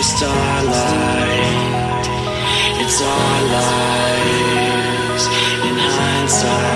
with starlight. It's our lives in hindsight.